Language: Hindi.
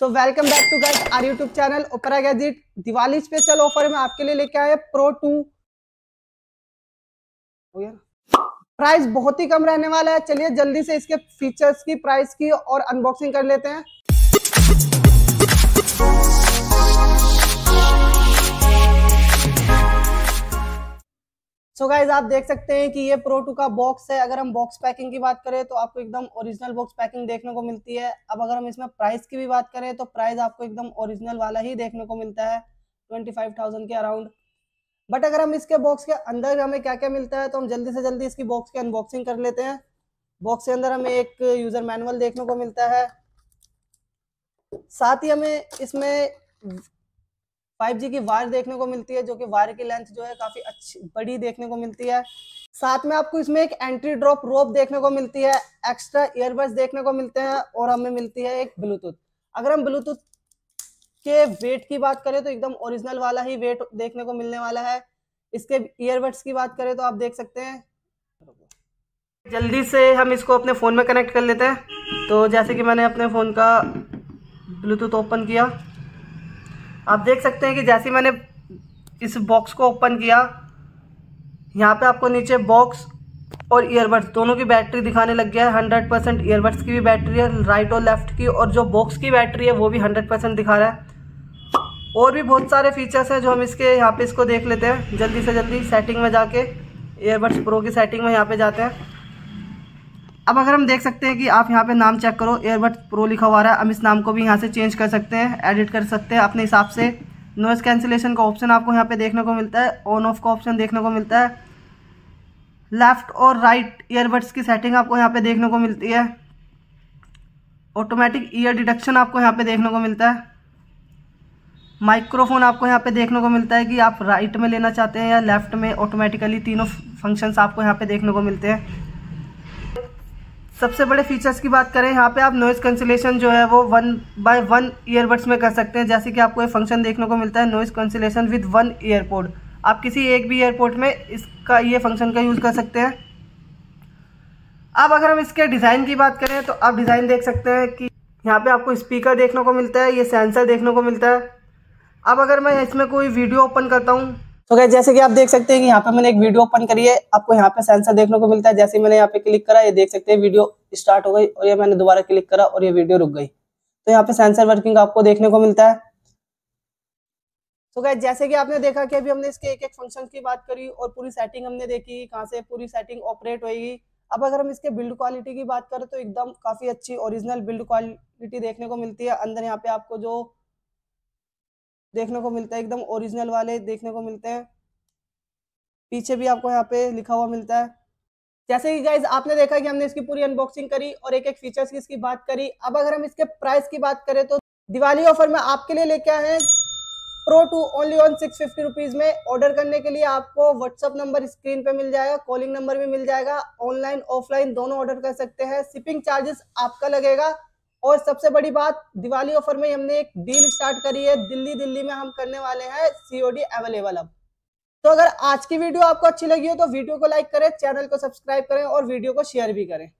So welcome back to guys our YouTube channel opera gadget Diwali special offer में आपके लिए लेके आए प्रो टू प्राइस बहुत ही कम रहने वाला है। चलिए जल्दी से इसके फीचर्स की प्राइस की और अनबॉक्सिंग कर लेते हैं। सो गाइज़ आप देख सकते हैं कि ये प्रो टू का बॉक्स है। अगर हम बॉक्स पैकिंग की बात करें तो आपको एकदम ओरिजिनल बॉक्स पैकिंग देखने को मिलती है। अब अगर हम इसमें प्राइस की भी बात करें तो प्राइस आपको एकदम ओरिजिनल वाला ही देखने को मिलता है ट्वेंटी फाइव थाउज़ेंड के अराउंड बट अगर हम इसके बॉक्स के अंदर हमें क्या क्या मिलता है तो हम जल्दी से जल्दी इसकी बॉक्स की अनबॉक्सिंग कर लेते हैं। बॉक्स के अंदर हमें एक यूज़र मैनुअल देखने को मिलता है। साथ ही हमें इसमें 5G की वायर देखने को मिलती है, जो कि वायर की लेंथ जो है काफ़ी अच्छी, बड़ी देखने को मिलती है। साथ में आपको इसमें एक एंट्री ड्रॉप रोप देखने को मिलती है एक्स्ट्रा ईयरबड्स देखने को मिलते हैं, और हमें मिलती है एक ब्लूटूथ अगर हम ब्लूटूथ के वेट की बात करें तो एकदम ओरिजिनल वाला ही वेट देखने को मिलने वाला है। इसके ईयरबड्स की बात करें तो आप देख सकते हैं। जल्दी से हम इसको अपने फ़ोन में कनेक्ट कर लेते हैं। तो जैसे कि मैंने अपने फ़ोन का ब्लूटूथ ओपन किया। आप देख सकते हैं कि जैसे मैंने इस बॉक्स को ओपन किया, यहाँ पे आपको नीचे बॉक्स और ईयरबड्स दोनों की बैटरी दिखाने लग गया है। हंड्रेड परसेंट ईयरबड्स की भी बैटरी है राइट और लेफ़्ट की, और जो बॉक्स की बैटरी है, वो भी हंड्रेड परसेंट दिखा रहा है। और भी बहुत सारे फीचर्स हैं जो हम इसके, यहाँ पे इसको देख लेते हैं। जल्दी से जल्दी सेटिंग में जाके ईयरबड्स प्रो की सेटिंग में यहाँ पे जाते हैं। अब अगर हम देख सकते हैं कि आप यहाँ पे नाम चेक करो एयरबड प्रो लिखा हुआ है। हम इस नाम को भी यहाँ से चेंज कर सकते हैं एडिट कर सकते हैं अपने हिसाब से। नॉइस कैंसिलेशन का ऑप्शन आपको यहाँ पे देखने को मिलता है ऑन ऑफ़ का ऑप्शन देखने को मिलता है। लेफ़्ट और राइट ईयरबड्स की सेटिंग आपको यहाँ पे देखने को मिलती है। ऑटोमेटिक ईयर डिडक्शन आपको यहाँ पे देखने को मिलता है। माइक्रोफोन आपको यहाँ पे देखने को मिलता है कि आप राइट में लेना चाहते हैं या लेफ़्ट में ऑटोमेटिकली तीनों फ़ंक्शंस आपको यहाँ पे देखने को मिलते हैं। सबसे बड़े फीचर्स की बात करें, यहाँ पे आप नॉइज़ कैंसिलेशन जो है वो वन बाय वन ईयरबड्स में कर सकते हैं। जैसे कि आपको एक फ़ंक्शन देखने को मिलता है noise cancellation with one ear port आप किसी एक भी एयरपोर्ट में इसका, ये फ़ंक्शन का यूज़ कर सकते हैं। अब अगर हम इसके डिज़ाइन की बात करें तो आप डिज़ाइन देख सकते हैं कि यहाँ पे आपको स्पीकर देखने को मिलता है, ये सेंसर देखने को मिलता है। अब अगर मैं इसमें कोई वीडियो ओपन करता हूँ तो क्या जैसे कि आप देख सकते हैं कि यहाँ पे मैंने एक वीडियो ओपन करी है। आपको यहाँ पे सेंसर देखने को मिलता है। जैसे मैंने यहाँ पे क्लिक करा, ये देख सकते हैं वीडियो स्टार्ट हो गई और ये मैंने दोबारा क्लिक करा और ये वीडियो रुक गई। तो यहाँ पे सेंसर वर्किंग आपको देखने को मिलता है। तो क्या जैसे कि आपने देखा कि अभी हमने इसके एक एक फ़ंक्शन की बात करी और पूरी सेटिंग हमने देखी, कहाँ से पूरी सेटिंग ऑपरेट होगी अब अगर हम इसके बिल्ड क्वालिटी की बात करें तो एकदम काफ़ी अच्छी ओरिजिनल बिल्ड क्वालिटी देखने को मिलती है। अंदर यहाँ पे आपको जो देखने को मिलता है, एकदम ओरिजिनल वाले देखने को मिलते हैं। पीछे भी आपको यहाँ पे लिखा हुआ मिलता है। जैसे कि गाइज़ आपने देखा कि हमने इसकी पूरी अनबॉक्सिंग करी और एक एक फीचर्स की इसकी बात करी। अब अगर हम इसके प्राइस की बात करें तो दिवाली ऑफ़र में आपके लिए लेके आए हैं pro two only on six fifty rupees में। ऑर्डर करने के लिए आपको व्हाट्सअप नंबर स्क्रीन पे मिल जाएगा कॉलिंग नंबर भी मिल जाएगा। ऑनलाइन ऑफलाइन दोनों ऑर्डर कर सकते हैं। शिपिंग चार्जेस आपका लगेगा। और सबसे बड़ी बात, दिवाली ऑफ़र में हमने एक डील स्टार्ट करी है दिल्ली दिल्ली में हम करने वाले हैं सीओडी अवेलेबल अब। तो अगर आज की वीडियो आपको अच्छी लगी हो तो वीडियो को लाइक करें, चैनल को सब्सक्राइब करें और वीडियो को शेयर भी करें।